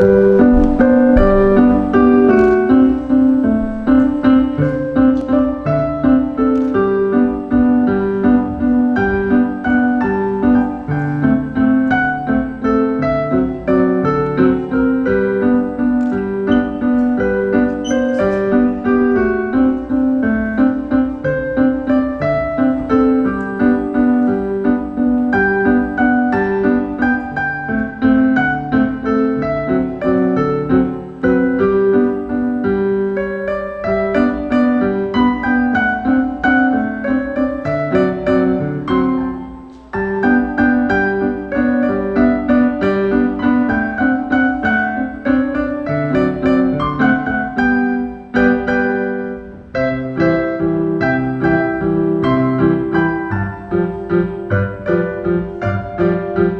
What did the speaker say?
Música Música